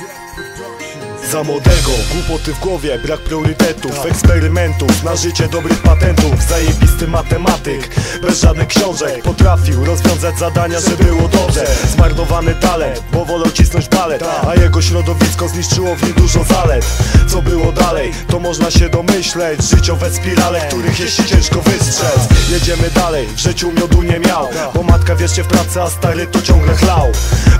Death Production. Za młodego, głupoty w głowie, brak priorytetów Eksperymentów, na życie dobrych patentów. Zajebisty matematyk, bez żadnych książek. Potrafił rozwiązać zadania, że było dobrze. Zmarnowany talent, bo wolał cisnąć balet. A jego środowisko zniszczyło w nim dużo zalet. Co było dalej, to można się domyśleć. Życiowe spirale, których jest ciężko wystrzec. Jedziemy dalej, w życiu miodu nie miał. Bo matka wierzcie w pracę, a stary to ciągle chlał.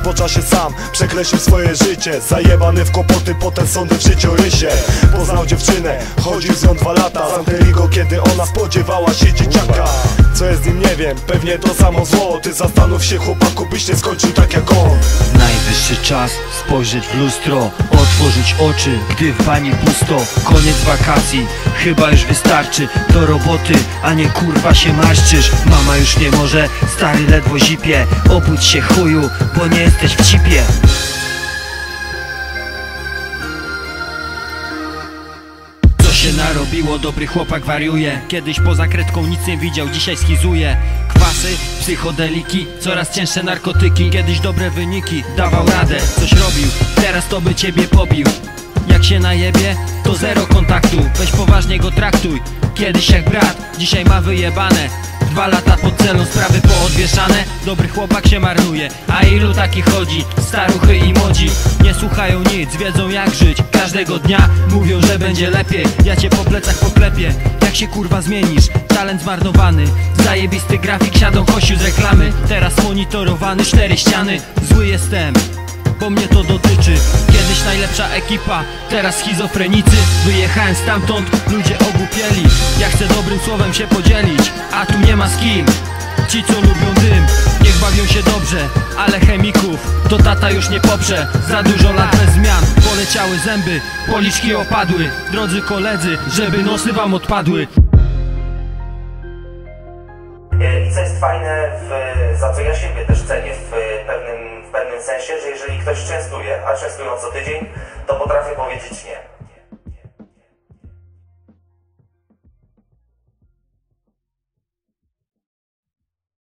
Po czasie sam przekreślił swoje życie. Zajebany w kłopoty, potem sądy w życiorysie Poznał dziewczynę, chodził z nią dwa lata. Go, kiedy ona spodziewała się dzieciaka. Co jest z nim nie wiem, pewnie to samo zło. Ty zastanów się chłopaku, byś nie skończył tak jak on. Najwyższy czas spojrzeć w lustro Otworzyć oczy, gdy w bani pusto. Koniec wakacji, chyba już wystarczy. Do roboty, a nie kurwa się marszczysz. Mama już nie może, stary ledwo zipie. Obudź się chuju, bo nie jesteś w cipie się narobiło, dobry chłopak wariuje. Kiedyś poza kredką nic nie widział, dzisiaj schizuje. Kwasy, psychodeliki, coraz cięższe narkotyki. Kiedyś dobre wyniki, dawał radę, coś robił Teraz to by ciebie pobił. Jak się najebie, to zero kontaktu. Weź poważnie go traktuj Kiedyś jak brat, dzisiaj ma wyjebane Dwa lata pod celą, sprawy poodwieszane. Dobry chłopak się marnuje, a ilu takich chodzi? Staruchy i młodzi nie słuchają nic, wiedzą jak żyć. Każdego dnia mówią, że będzie lepiej. Ja cię po plecach poklepię. Jak się kurwa zmienisz? Talent zmarnowany. Zajebisty grafik, siadą kościół z reklamy. Teraz monitorowany, cztery ściany. Zły jestem bo mnie to dotyczy. Kiedyś najlepsza ekipa, teraz schizofrenicy. Wyjechałem stamtąd, ludzie ogłupieli Ja chcę dobrym słowem się podzielić, a tu nie ma z kim. Ci co lubią dym, niech bawią się dobrze Ale chemików, to tata już nie poprze. Za dużo lat bez zmian, poleciały zęby Policzki opadły, drodzy koledzy Żeby nosy wam odpadły. E, I co jest fajne, w, za co ja siebie też cenię w w pewnym sensie, że jeżeli ktoś częstuje, a częstują co tydzień, to potrafię powiedzieć nie.